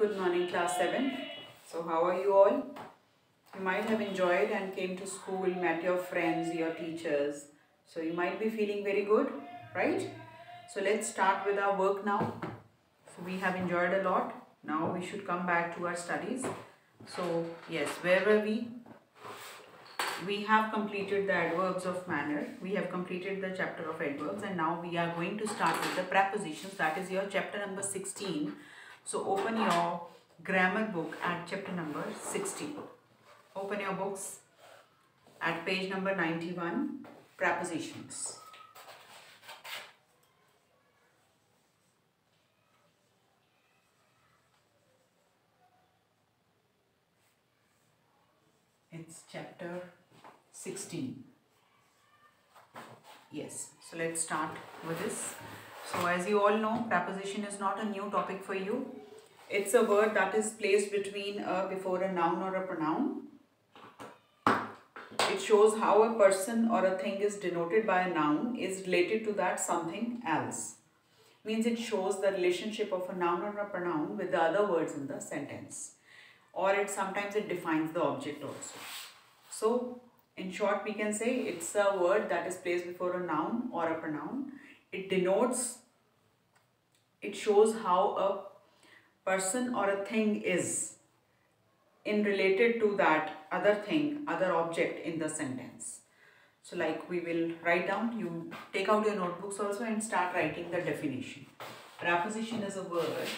Good morning, class 7. So, how are you all? You might have enjoyed and came to school, met your friends, your teachers. So, you might be feeling very good, right? So, let's start with our work now. So, we have enjoyed a lot. Now, we should come back to our studies. So, yes, where were we? We have completed the adverbs of manner. We have completed the chapter of adverbs and now we are going to start with the prepositions. That is your chapter number 16. So open your grammar book at chapter number 16. Open your books at page number 91, prepositions. It's chapter 16. Yes, so let's start with this. So as you all know, preposition is not a new topic for you. It's a word that is placed between a before a noun or a pronoun. It shows how a person or a thing is denoted by a noun is related to that something else. Means it shows the relationship of a noun or a pronoun with the other words in the sentence. Or it sometimes it defines the object also. So in short, we can say it's a word that is placed before a noun or a pronoun. It denotes, it shows how a person or a thing is in related to that other thing, other object in the sentence. So like we will write down, you take out your notebooks also and start writing the definition. Preposition is a word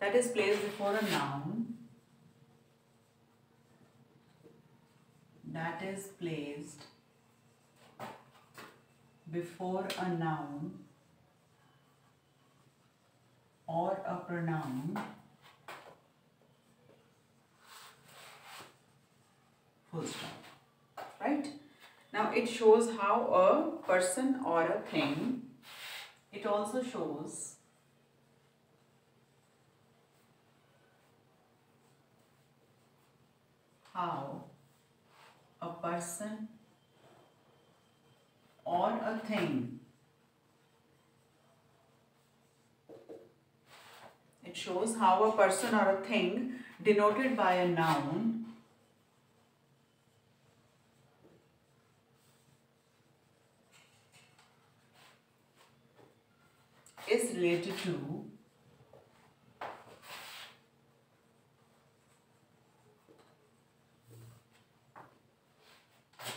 that is placed before a noun. That is placed before a noun or a pronoun full stop right? Now it shows how a person or a thing it also shows how a person or a thing it shows how a person or a thing denoted by a noun. Is related to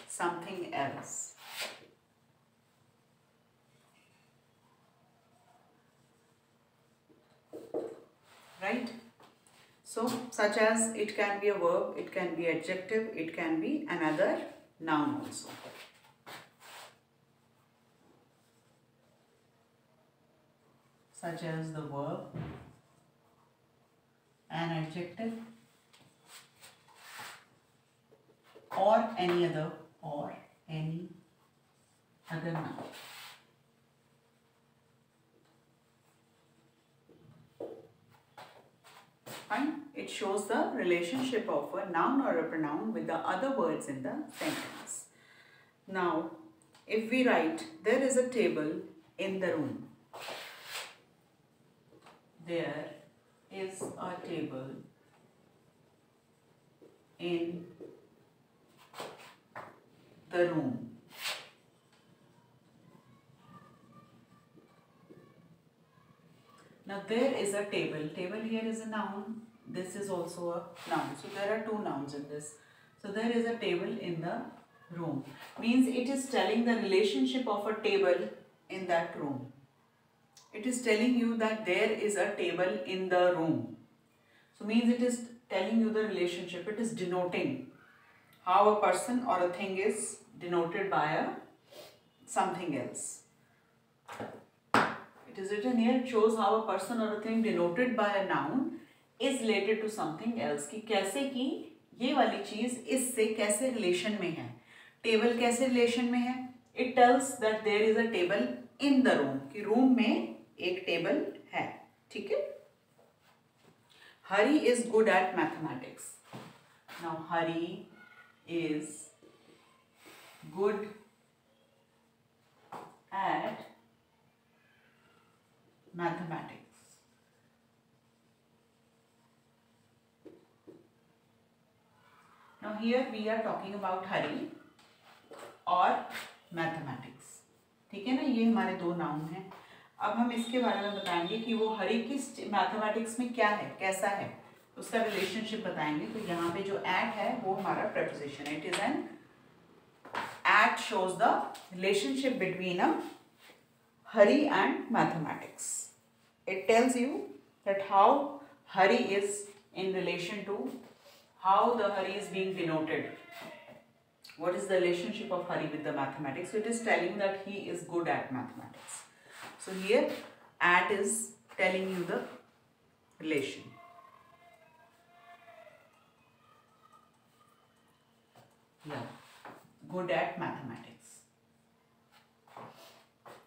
something else. Right? So, such as it can be a verb, it can be adjective, it can be another noun also. Such as the verb, an adjective, or any other or any other noun. Fine. It shows the relationship of a noun or a pronoun with the other words in the sentence. Now, if we write, there is a table in the room. There is a table in the room. Now there is a table. Table here is a noun. This is also a noun. So there are two nouns in this. So there is a table in the room. Means it is telling the relationship of a table in that room. It is telling you that there is a table in the room. So means it is telling you the relationship. It is denoting how a person or a thing is denoted by a something else. It is written here, it shows how a person or a thing denoted by a noun is related to something else. कि कैसे कि ये वाली चीज़ इससे कैसे relation में है table कैसे रिलेशन में है it tells that there is a table in the room कि रूम में एक टेबल है ठीक है Hari is good at mathematics now Hari is good at mathematics. Now here we are talking about Hari और mathematics ठीक है ना? ये हमारे दो नाउन हैं। अब हम इसके बारे में बताएँगे कि वो हरी किस मैथमेटिक्स में क्या है, कैसा है। उसका रिलेशनशिप बताएँगे। तो यहाँ पे जो एट है, वो हमारा प्रपोजिशन है। It is an at shows the relationship between a Hari and mathematics it tells you that how Hari is in relation to how the Hari is being denoted. What is the relationship of Hari with the mathematics? So it is telling that he is good at mathematics. So here at is telling you the relation. Yeah, good at mathematics.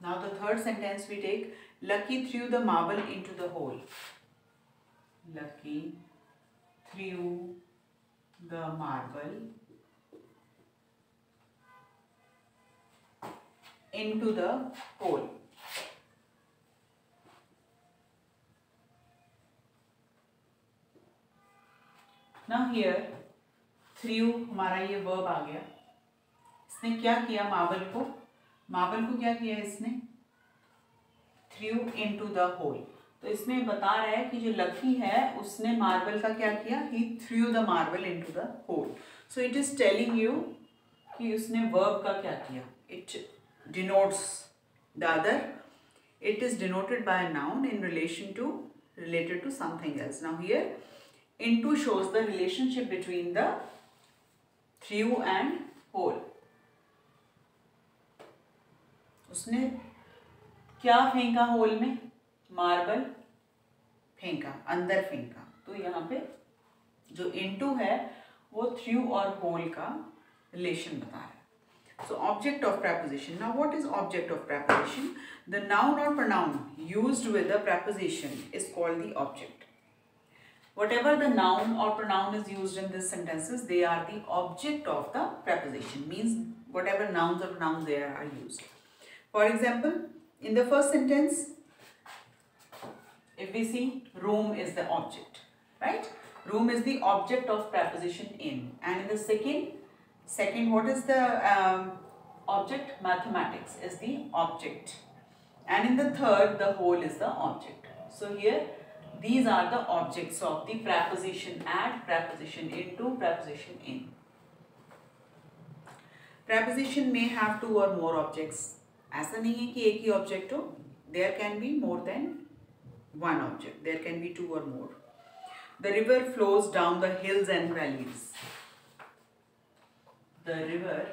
Now the third sentence we take, Lucky threw the marble into the hole. Lucky threw the marble into the hole. Now here through हमारा ये verb आ गया। इसने क्या किया marble को? Marble को क्या किया इसने? थ्रू इनटू द होल तो इसमें बता रहा है कि जो लकी है, उसने मार्बल का क्या किया? He threw the marble into the hole so it is telling you कि उसने वर्ब का क्या किया? It denotes the other it is denoted by noun in relation to related to something else now here into shows the relationship between the threw and hole उसने क्या फेंका whole में? Marble फेंका, अंदर फेंका। तो यहाँ पे जो इनटू है, वो थ्रू और होल का रिलेशन बता रहा है। So object of preposition now what is object of preposition the noun और pronoun use with preposition is called the object whatever the noun और pronoun is use in this sentences they are the object of the preposition means whatever noun और pronoun they are use for example in the first sentence If we see room is the object, right? Room is the object of preposition in. And in the second, second what is the um, object? Mathematics is the object. And in the third, the hole is the object. So here, these are the objects of the preposition at, preposition into, preposition in. Preposition may have two or more objects. ऐसा नहीं है कि एक ही be हो than one object. There can be two or more. The river flows down the hills and valleys. The river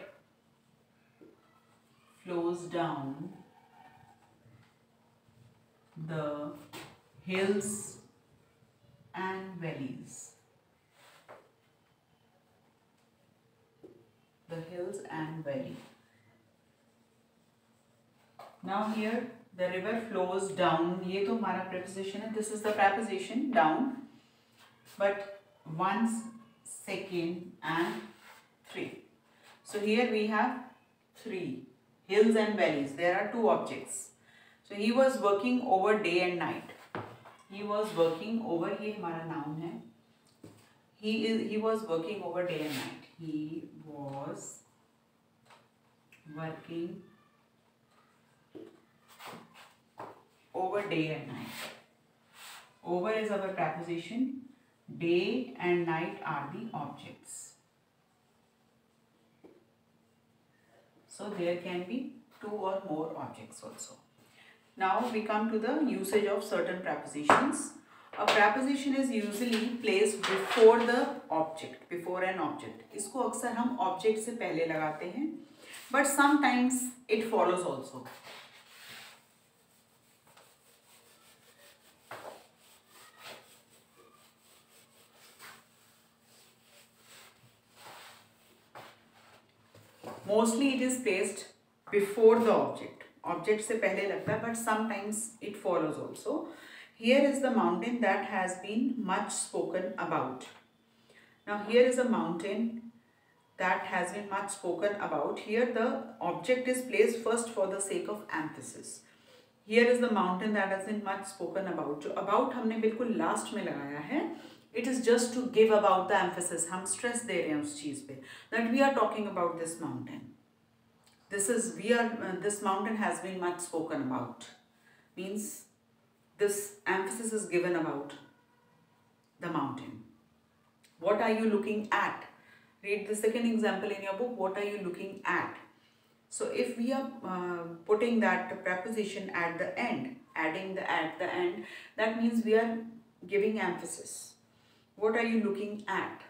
flows down the hills and valleys. The hills and valley. Now here the river flows down. ये तो हमारा preposition है. This is the preposition down. But once, second and three. So here we have three hills and valleys. There are two objects. So he was working over day and night. He was working over ये हमारा noun है. He is he was working over day and night. He was working over day and night. Over is our preposition. Day and night are the objects. So there can be two or more objects also. Now we come to the usage of certain prepositions. A preposition is usually placed before the object, before an object. इसको अक्सर हम object से पहले लगाते हैं but sometimes it follows also. Mostly it is placed before the object object से पहले लगता है but sometimes it follows also here is the mountain that has been much spoken about now here is a mountain that has been much spoken about here the object is placed first for the sake of emphasis here is the mountain that has been much spoken about जो about हमने बिल्कुल last में लगाया है. it is just to give about the emphasis हम stress दे रहे हैं उस चीज़ पे that we are talking about this mountain this is we are uh, this mountain has been much spoken about means this emphasis is given about the mountain what are you looking at read the second example in your book what are you looking at so if we are uh, putting that preposition at the end adding the at the end that means we are giving emphasis what are you looking at?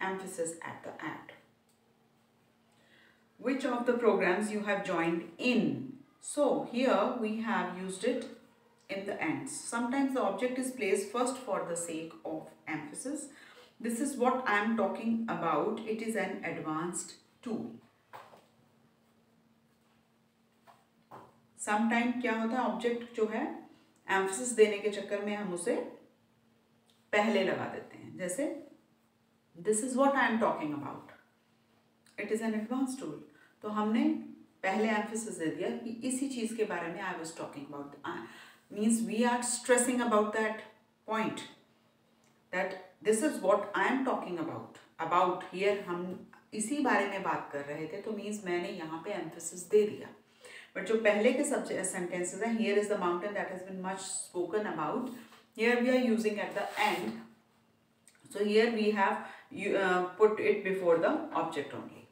Emphasis at the at. Which of the programs you have joined in? So here we have used it in the ends. Sometimes the object is placed first for the sake of emphasis. This is what I am talking about. It is an advanced tool. Sometime क्या होता है object जो है emphasis देने के चक्कर में हम उसे पहले लगा देते हैं जैसे this is what I am talking about it is an advance tool तो हमने पहले एम्फोसिस दे दिया कि इसी चीज़ के बारे में I was talking about means we are stressing about that point that this is what I am talking about about here हम इसी बारे में बात कर रहे थे तो मीन्स मैंने यहाँ पे एम्फोसिस दे दिया. बट जो पहले के सब सेंटेंसेज हैं here is the mountain that has been much spoken about here we are using at the end so here we have you uh, put it before the object only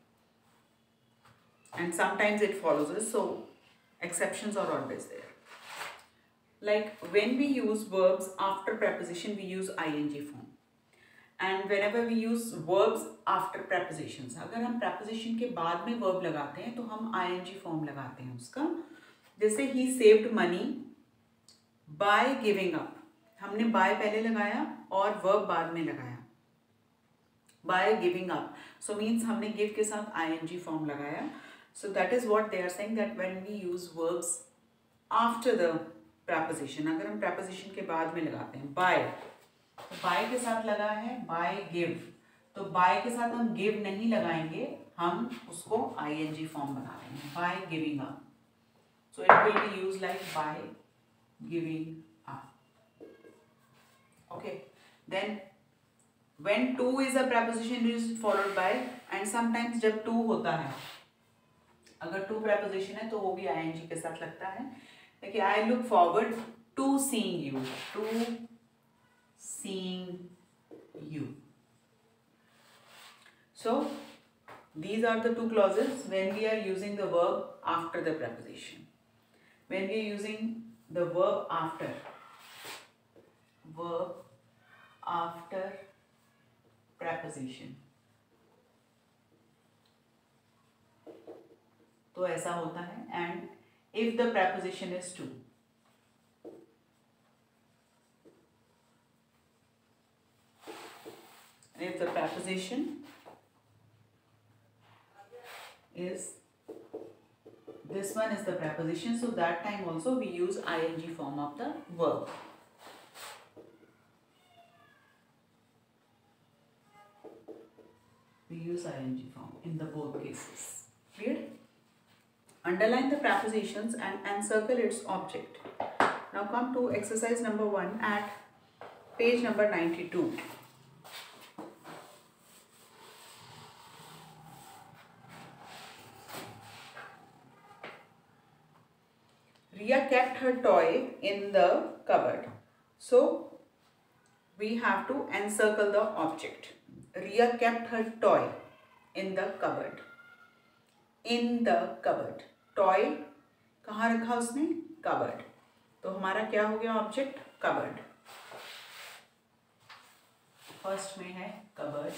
and sometimes it follows it so exceptions are always there like when we use verbs after preposition we use ing form and whenever we use verbs after prepositions अगर हम preposition के बाद में verb लगाते हैं तो हम ing form लगाते हैं उसका जैसे he saved money by giving up हमने बाय पहले लगाया और वर्ब बाद में लगाया। By giving up so means हमने गिव के साथ आई एन जी फॉर्म लगाया। So that is what they are saying that when we use verbs after the preposition अगर हम प्रैपोजिशन के बाद में लगाते हैं बाय तो बाय के साथ लगा है बाय गिव तो बाय के साथ हम गिव नहीं लगाएँगे, हम उसको आई एन जी फॉर्म बना रहे हैं by giving up so it will be use like by giving okay? Then when two is a preposition is followed by and sometimes जब two होता है अगर two preposition है तो वो भी ing के साथ लगता है देखिए I look forward to seeing you to seeing you so these are the two clauses when we are using the verb after the preposition when we are using the verb after verb after preposition तो ऐसा होता है and if the preposition is to if the preposition is this one is the preposition so that time also we use ing form of the verb we use ing form in the both cases. Clear? Underline the prepositions and encircle its object. Now come to exercise number 1 at page number 92. Ria kept her toy in the cupboard. So, we have to encircle the object. Ria kept her toy in the cupboard. In the cupboard. Toy कहाँ रखा उसने? Cupboard तो हमारा क्या हो गया object cupboard first में है cupboard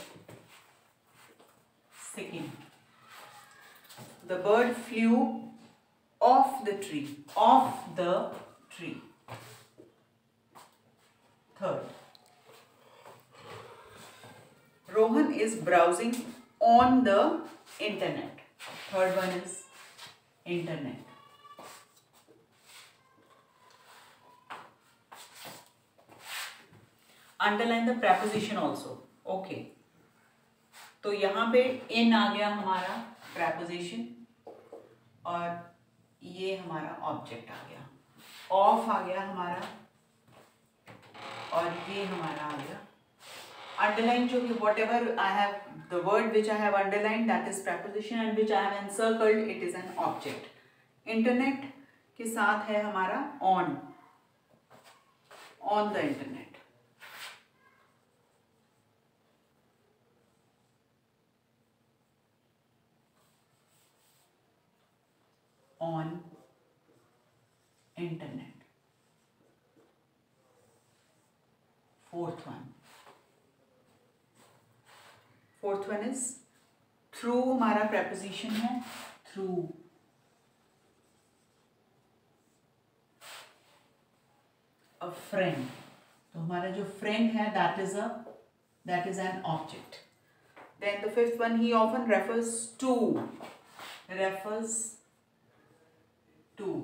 second the bird flew off the tree off the tree third Rohan is browsing on the internet. Third one is internet. Underline the preposition also. Okay. तो यहाँ पे इन आ गया हमारा प्रैपोजिशन और ये हमारा ऑब्जेक्ट आ गया ऑफ़ आ गया हमारा और ये हमारा आ गया underline jo कि whatever I have the word which I have underlined that is preposition and which I have encircled it is an object. Internet ke sath hai hamara on on the internet. on internet fourth one fourth one is through हमारा preposition है through a friend तो हमारा जो friend है that is a that is an object then the fifth one he often refers to refers to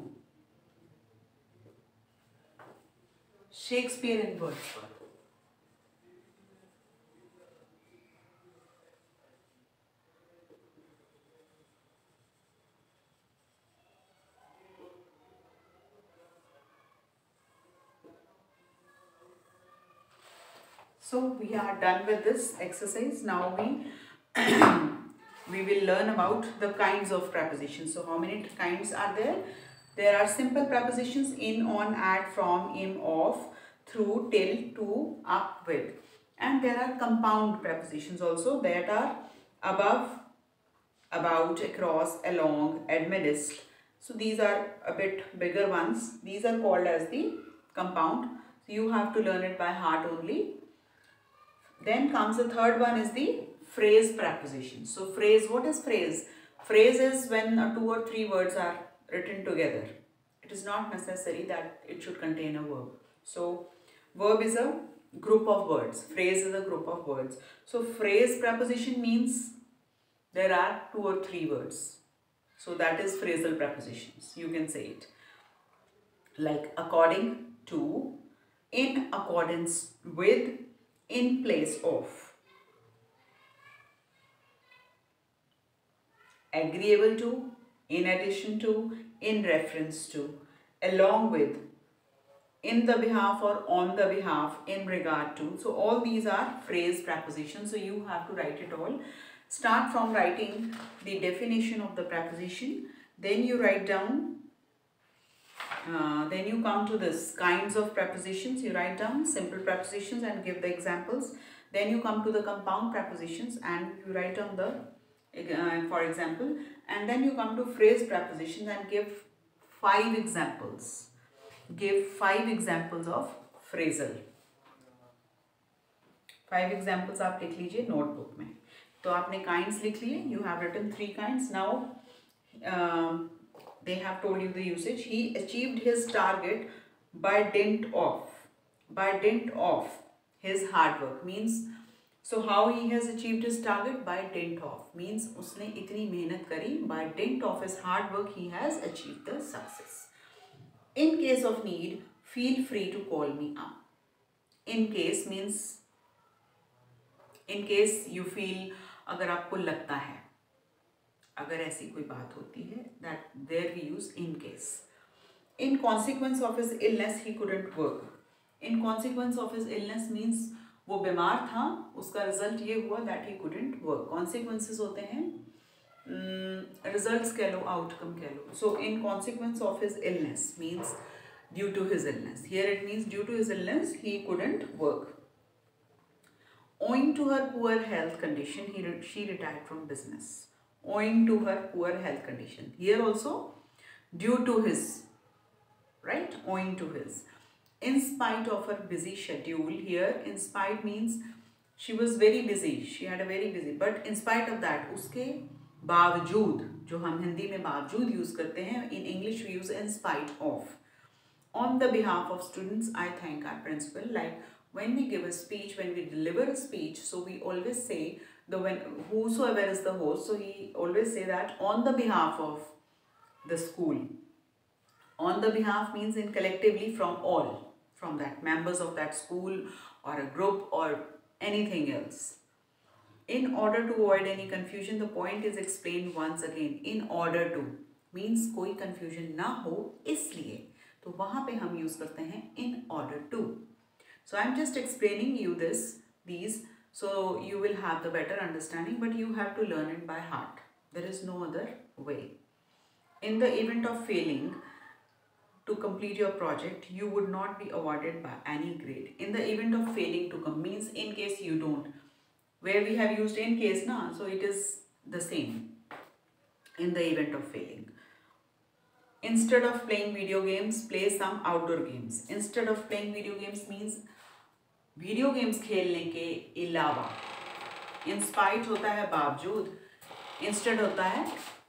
Shakespeare in Wordsworth So we are done with this exercise. Now we we will learn about the kinds of prepositions. So how many kinds are there? There are simple prepositions in, on, at, from, in, of, through, till, to, up, with. And there are compound prepositions also that are above, about, across, along, amidst. So these are a bit bigger ones. These are called as the compound. So you have to learn it by heart only. Then comes the third one is the phrase preposition. So phrase, what is phrase? Phrase is when two or three words are written together. It is not necessary that it should contain a verb. So verb is a group of words. Phrase is a group of words. So phrase preposition means there are two or three words. So that is phrasal prepositions. You can say it. Like according to, in accordance with, in place of. agreeable to, in addition to, in reference to, along with, in the behalf or on the behalf, in regard to. So all these are phrase prepositions. So you have to write it all. Start from writing the definition of the preposition. Then you write down, uh, then you come to this kinds of prepositions. You write down simple prepositions and give the examples. Then you come to the compound prepositions and you write down the uh, for example and then you come to phrase prepositions and give five examples give five examples of phrasal five examples आप लिख लीजिए notebook में तो आपने kinds लिख लिए you have written three kinds now they have told you the usage he achieved his target by dint of by dint of his hard work means so how he has achieved his target bye dent of means उसने इतनी मेहनत करी bye dent of his hard work he has achieve the success in case of need feel free to call me up in case means in case you feel अगर आपको लगता है अगर ऐसी कोई बात होती है that there we use in case in consequence of his illness he couldn't work in consequence of his illness means वो बीमार था उसका रिज़ल्ट ये हुआ that he couldn't work consequences होते हैं रिजल्ट्स hmm, कह लो आउटकम कह लो. So in consequence of his illness means due to his illness here it means due to his illness he couldn't work owing to her poor health condition he she retired from business. owing to her poor health condition here also due to his right owing to his in spite of her busy schedule here in spite means she was very busy she had a very busy but in spite of that uske बावजूद जो हम हिंदी में बावजूद use करते हैं in English we use in spite of on the behalf of students i thank our principal like when we give a speech when we deliver a speech so we always say the when whosoever is the host so he always say that on the behalf of the school on the behalf means in collectively from all from that members of that school or a group or anything else. in order to avoid any confusion the point is explained once again in order to means कोई confusion ना हो इसलिए तो वहां पे हम use करते हैं in order to so i'm just explaining you this these so you will have the better understanding but you have to learn it by heart. There is no other way. In the event of failing to complete your project you would not be awarded by any grade. In the event of failing to come means in case you don't. Where we have used in case now so it is the same in the event of failing. Instead of playing video games play some outdoor games. Instead of playing video games means video games खेलने के अलावा in spite होता है बावजूद instead होता है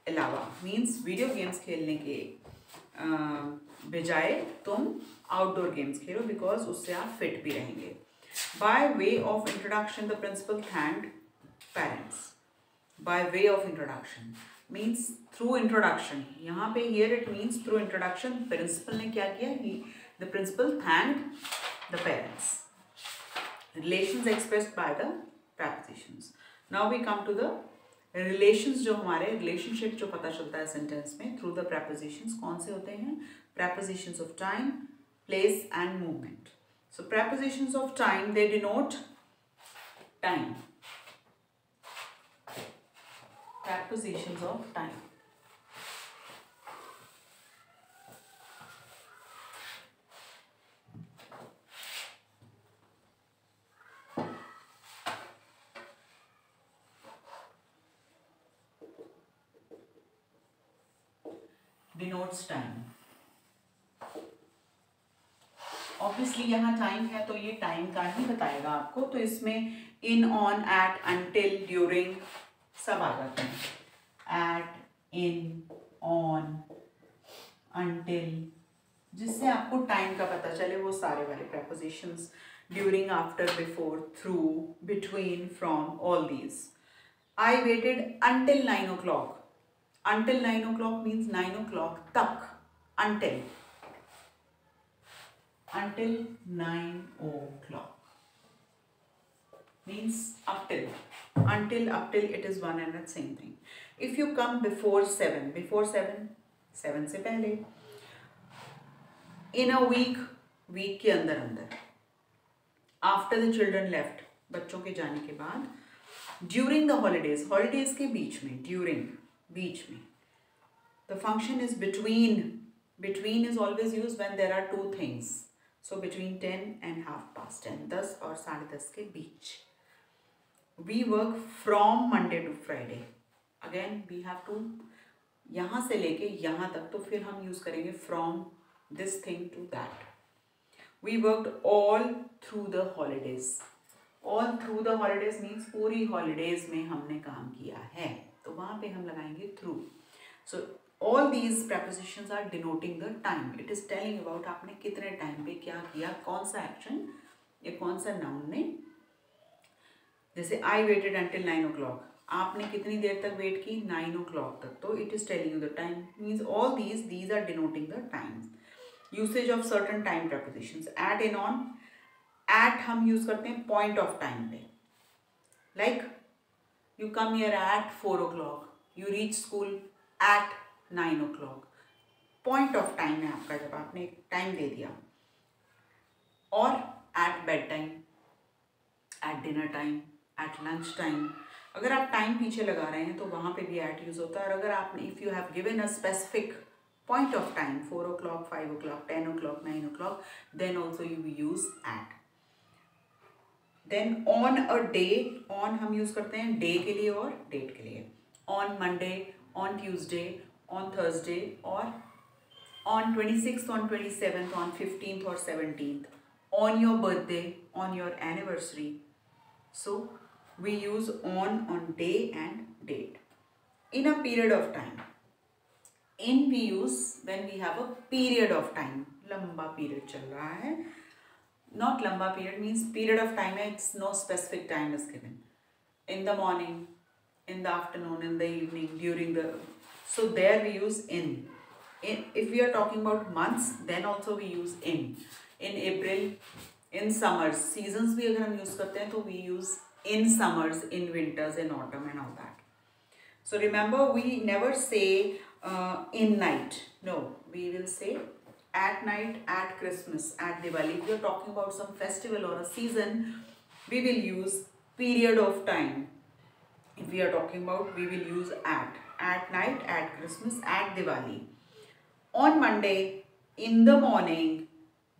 अलावा। Means video games खेलने के बजाय तुम आउटडोर गेम्स खेलो बिकॉज़ उससे आप फिट भी रहेंगे। By way of introduction the principal thank parents by way of introduction means through introduction यहाँ पे here it means through introduction principal ने क्या किया? He the principal thank the parents relations express by the prepositions now we come to the relations जो हमारे relationship जो पता चलता है सेंटेंस में थ्रू द प्रपोजिशंस कौन से होते हैं? Prepositions of time place and movement so prepositions of time they denote time prepositions of time. Denotes time. Obviously यहाँ टाइम है तो ये टाइम का ही बताएगा आपको। तो इसमें in on at until during सब आ जाते हैं। एट इन ऑन अनटिल जिससे आपको टाइम का पता चले, वो सारे वाले prepositions during after before through between from all these I waited until nine o'clock until nine o'clock means nine o'clock तक until until nine o'clock means up till. Until, up till it is one and the same thing. If you come before 7 before 7 7 से पहले in a week week के अंदर अंदर. After the children left बच्चों के जाने के बाद ड्यूरिंग द हॉलीडेज हॉलीडेज के बीच में ड्यूरिंग बीच में। The function is between between is always use when there are two things so between ten and half past ten दस और साढ़े दस के बीच। We work from Monday to Friday again we have to यहाँ से लेके यहाँ तक तो फिर हम यूज़ करेंगे from this thing to that we work all through the holidays all through the holidays means पूरी हॉलीडेज में हमने काम किया है। तो वहाँ पे हम लगाएँगे through so all these prepositions are denoting the time it is telling about आपने कितने टाइम पे क्या किया कौन सा एक्शन या कौन सा नाउन ने. जैसे I waited until nine o'clock आपने कितनी देर तक वेट की? नाइन ओ क्लॉक तक. तो it is telling you the time means all these these are denoting the time usage of certain time prepositions at in on at हम use करते हैं पॉइंट ऑफ़ टाइम पे. Like like, you come here at 4 o'clock. You reach school at 9 o'clock. Point of time है आपका जब आपने time दे दिया। और at bed time at dinner time at lunch time अगर आप टाइम पीछे लगा रहे हैं तो वहाँ पे भी एट यूज़ होता है। और अगर आपने if you have given a specific o'clock five o'clock ten o'clock nine o'clock then also you use at then on a day on हम यूज़ करते हैं डे के लिए और डेट के लिए। On Monday on Tuesday on Thursday और on twenty six on twenty seventh on fifteenth और seventeenth on your birthday on your anniversary so we use on on day and date in a period of time in we use when we have a period of time लंबा period चल रहा है। Not lamba period means period of time, it's no specific time is given. In the morning, in the afternoon, in the evening, during the... So there we use in. in if we are talking about months, then also we use in. In April, in summers, seasons we agar hum use karte hain, to we use in summers, in winters, in autumn and all that. So remember, we never say uh, in night. No, we will say at night, at Christmas, at Diwali. If we are talking about some festival or a season, we will use period of time. If we are talking about, we will use at. At night, at Christmas, at Diwali. On Monday, in the morning,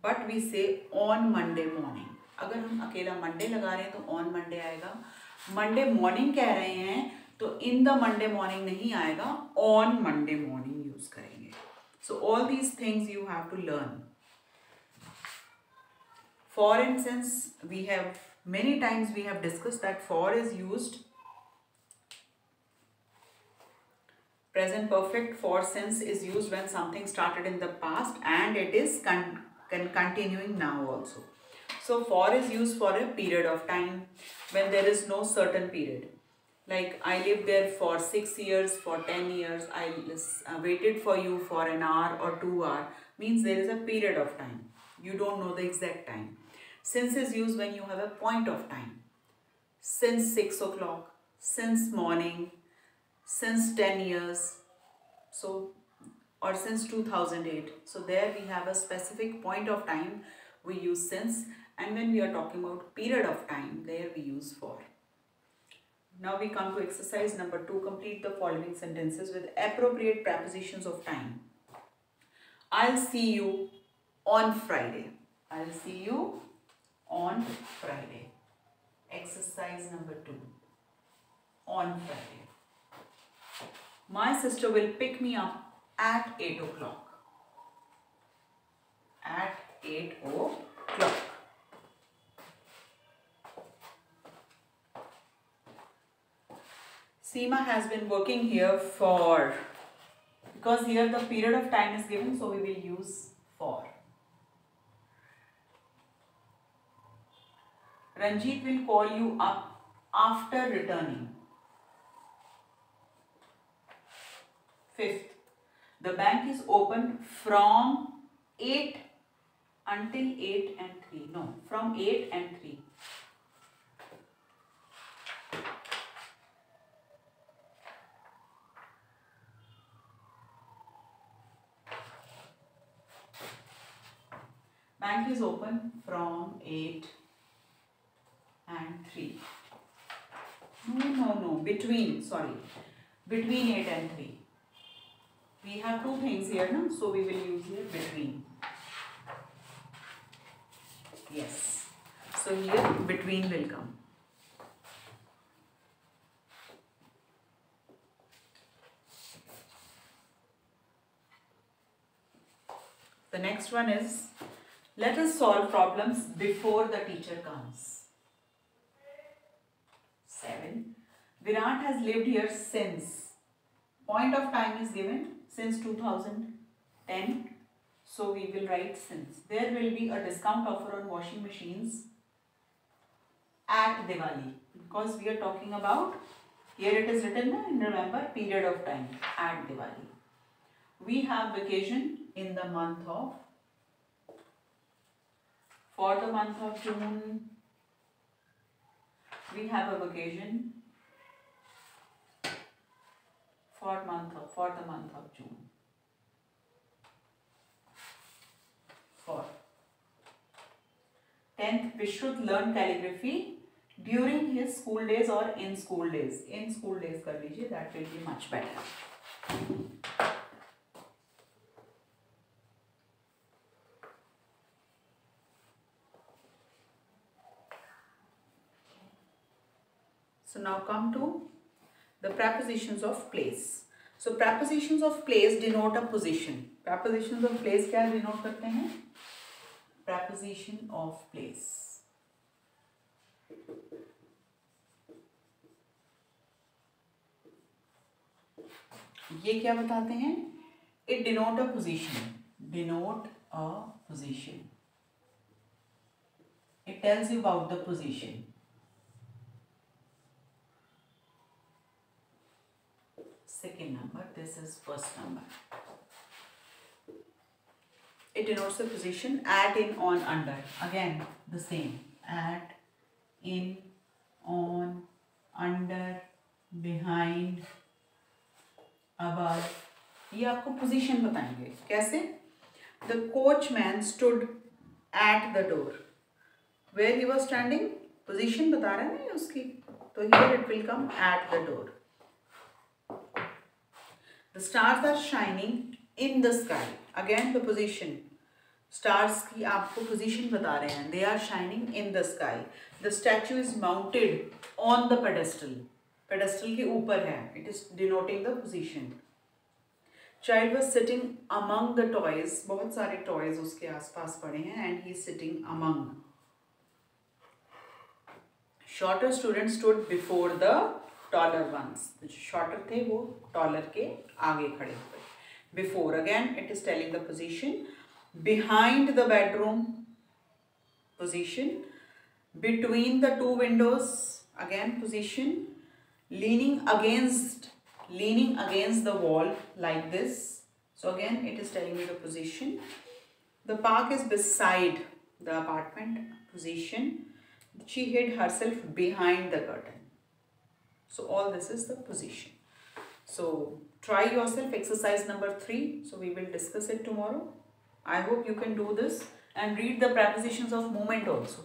but we say on Monday morning. अगर हम अकेला Monday लगा रहे हैं तो on Monday आएगा Monday morning कह रहे हैं तो इन द मंडे मॉर्निंग नहीं आएगा ऑन मंडे मॉर्निंग यूज़ करेंगे So all these things you have to learn. For instance, we have many times we have discussed that for is used present perfect for sense is used when something started in the past and it is con, con continuing now also. So for is used for a period of time when there is no certain period. Like I lived there for 6 years, for 10 years, I uh, waited for you for an hour or 2 hour means there is a period of time. You don't know the exact time. Since is used when you have a point of time. Since 6 o'clock, since morning, since 10 years, so or since 2008. So there we have a specific point of time we use since and when we are talking about period of time, there we use for. Now we come to exercise number 2. Complete the following sentences with appropriate prepositions of time. I'll see you on Friday. I'll see you on Friday. Exercise number 2. On Friday. My sister will pick me up at 8 o'clock. At 8 o'clock. Seema has been working here for, because here the period of time is given, so we will use for. Ranjit will call you up after returning. Fifth, the bank is open from 8 until 8 and 3. No, from 8 and 3. Bank is open from 8 and 3. No, no, no. Between, sorry. Between 8 and 3. We have two things here, no? so we will use here between. Yes. So here between will come. The next one is let us solve problems before the teacher comes. 7. Virat has lived here since. Point of time is given since 2010. So we will write since. There will be a discount offer on washing machines at Diwali. Because we are talking about, here it is written in remember period of time at Diwali. We have vacation in the month of for the month of June, we have a vacation for month of for the month of June. For tenth, we should learn calligraphy during his school days or in school days. In school days, kar that will be much better. now come to the prepositions of place. So prepositions of place denote a position. Prepositions of place क्या denote करते हैं? Preposition of place. ये क्या बताते हैं? It denote a position. Denote a position. It tells you about the position. second number, this is first number. It denotes the position at, in, on, under. Again, the same. At, in, on under behind above ये आपको position बताएँगे कैसे the coachman stood at the door where he was standing position बता रहा है ना उसकी तो here it will come at the door The stars are shining in the sky. Again the position. Stars की आपको position बता रहे हैं. They are shining in the sky. The statue is mounted on the pedestal. Pedestal के ऊपर है. It is denoting the position. Child was sitting among the toys बहुत सारे टॉयज उसके आसपास पड़े हैं he is sitting among shorter student stood before the taller once जो शॉर्टर थे वो टॉलर के आगे खड़े हुए before again it is telling the position behind the bedroom position between the two windows again position leaning against leaning against the wall like this so again it is telling me the position the park is beside the apartment position she hid herself behind the curtain so all this is the position. So try yourself exercise number 3 so we will discuss it tomorrow. I hope you can do this and read the prepositions of movement also